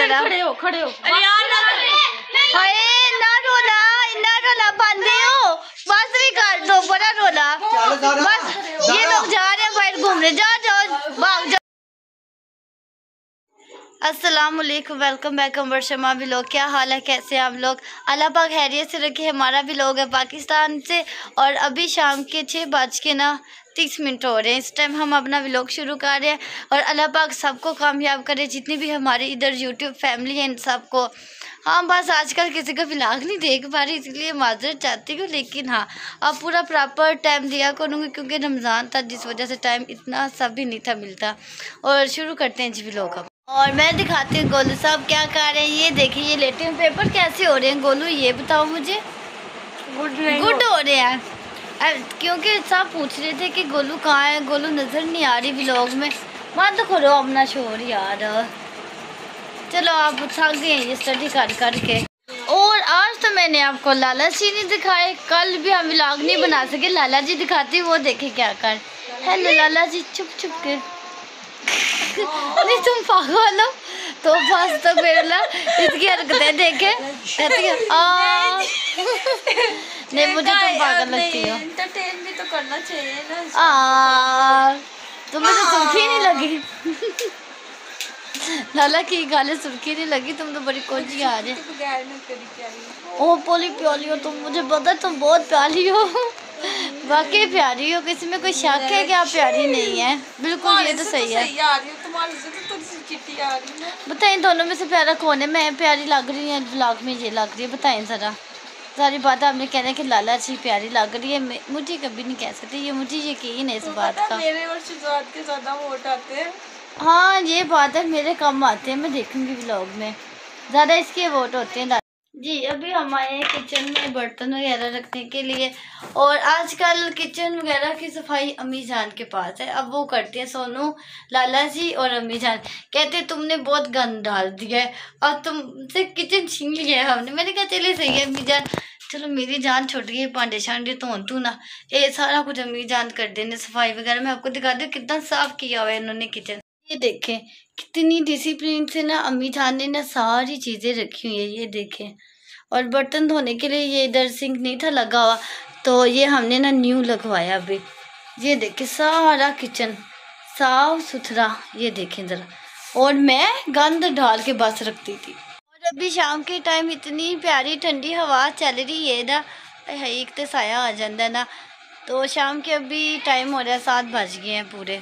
मेरा खड़े हो खड़े हो हाय ना रोला इतना रोला पाते हो बस भी कर दो बड़ा रोला बस ये लोग जा रहे हैं बाहर घूमने जा जाओ भाग जाओ अस्सलाम वालेकुम वेलकम बैक अमर शर्मा भी लोग क्या हाल है? कैसे आप लोग? अल्लाह पाक खैरियत से रखे, हमारा भी लोग है पाकिस्तान से। और अभी शाम के छः बज के ना तीस मिनट हो रहे हैं। इस टाइम हम अपना व्लॉग शुरू कर रहे हैं। और अल्लाह पाक सबको कामयाब करे, जितनी भी हमारी इधर यूट्यूब फैमिली है इन सबको। हाँ बस आजकल किसी का व्लॉग नहीं देख पा रही, इसलिए माजरत चाहती हूँ, लेकिन हाँ अब पूरा प्रॉपर टाइम दिया करूँगी, क्योंकि रमज़ान था, जिस वजह से टाइम इतना सब भी नहीं था मिलता। और शुरू करते हैं जी व्लॉग अब। और मैं दिखाती हूँ गोलू साहब क्या कर रहे हैं। ये देखिए ये लेटे हुए पेपर कैसे हो रहे हैं। गोलू ये बताओ मुझे। गुड गुड हो रहे हैं। क्योंकि सब पूछ रहे थे कि गोलू कहाँ है गोलू नज़र नहीं आ रही ब्लॉग में। बंद करो अपना शोर यार। चलो आप थक गए ये स्टडी कर करके। और आज तो मैंने आपको लाला जी नहीं दिखाए। कल भी हम ब्लॉग नहीं बना सके। लाला जी दिखाती वो देखे क्या कर। हेलो लाला जी चुप चुप के। नहीं तुम पागल हो। तो बस तो मेरे इसकी हरकतें देखे। कहती है नहीं मुझे तुम पागल लगती हो। एंटरटेन भी तो करना चाहिए ना तुम्हें तो सुर्खी नहीं लगी। लाला की गाले सुर्खी नहीं लगी तुम तो बड़ी कोजी आ रहे प्यारी ओ पोली प्याली हो तुम मुझे पता तुम बहुत प्यारी हो। वाकई प्यारी हो किसी में कोई शक है कि आप प्यारी नहीं है? बिल्कुल ये तो सही है तो बताएँ दोनों में से प्यारा कौन है? मैं प्यारी लग रही है ब्लॉग में ये लग रही है। बताएँ ज़रा। सारी बात आपने कहना है कि लाला अच्छी प्यारी लग रही है। मुझे कभी नहीं कह सकती। ये मुझे यकीन है इस बात का। मेरे और शिजात के ज़्यादा वोट आते हैं? हाँ ये बात है। मेरे कम आते हैं। मैं देखूँगी ब्लॉग में। ज़्यादा इसके वोट होते हैं जी अभी हमारे किचन में बर्तन वगैरह रखने के लिए और आजकल किचन वगैरह की सफ़ाई अम्मी जान के पास है। अब वो करते हैं सोनू लाला जी और अम्मी जान। कहते हैं, तुमने बहुत गंद डाल दिया है और तुमसे किचन छीन लिया है हमने। मैंने कहा चले सही है अम्मी जान। चलो मेरी जान छुट गई पांडे शांडे तो तू ना। ये सारा कुछ अम्मी जान कर देने सफ़ाई वगैरह मैं आपको दिखा दूँ कितना साफ़ किया हुआ है इन्होंने किचन ये देखें, कितनी डिसिप्लिन से ना अम्मी जान ने ना सारी चीज़ें रखी हुई है, ये देखें। और बर्तन धोने के लिए ये इधर सिंक नहीं था लगा हुआ तो ये हमने ना न्यू लगवाया अभी। ये देखें, सारा किचन साफ़ सुथरा, ये देखें ज़रा और मैं गंद डाल के बस रखती थी। और अभी शाम के टाइम इतनी प्यारी ठंडी हवा चल रही है ना एक तो साया आ जाता ना। तो शाम के अभी टाइम हो रहा है, सात बज गए हैं पूरे।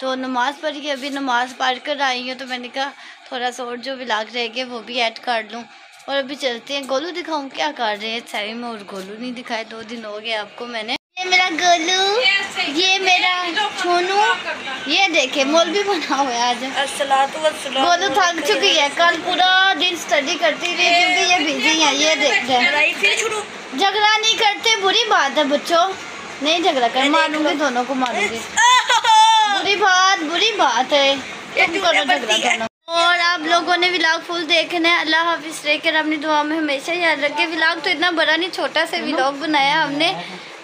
तो नमाज़ पढ़ के अभी नमाज़ पढ़ कर आई हूँ तो मैंने कहा थोड़ा सा और जो विलाग रह गए वो भी ऐड कर लूँ। और अभी चलते हैं। गोलू दिखाऊँ क्या कर रहे हैं? सही में और गोलू नहीं दिखाए दो दिन हो गए आपको मैंने। ये मेरा गोलू ये मेरा छोनू ये देखे मोल भी बना हुआ है आज। गोलू थक चुकी है कल पूरा दिन स्टडी करती रही क्योंकि ये बिज़ी है ये देख हैं। शुरू। झगड़ा नहीं करते बुरी बात है बच्चों। नहीं झगड़ा कर मारूँगी दोनों को मारूँगी बुरी बात बुरी बात है। और आप लोगों ने विलाग फुल देखना है अल्लाह हाफिज लेकर कर अपनी दुआ में हमेशा याद रखे। व्लाग तो इतना बड़ा नहीं छोटा सा व्लॉग बनाया हमने।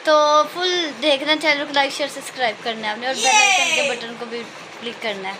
तो फुल देखना चैनल को लाइक शेयर सब्सक्राइब करना है आपने और बेल आइकन के बटन को भी क्लिक करना है।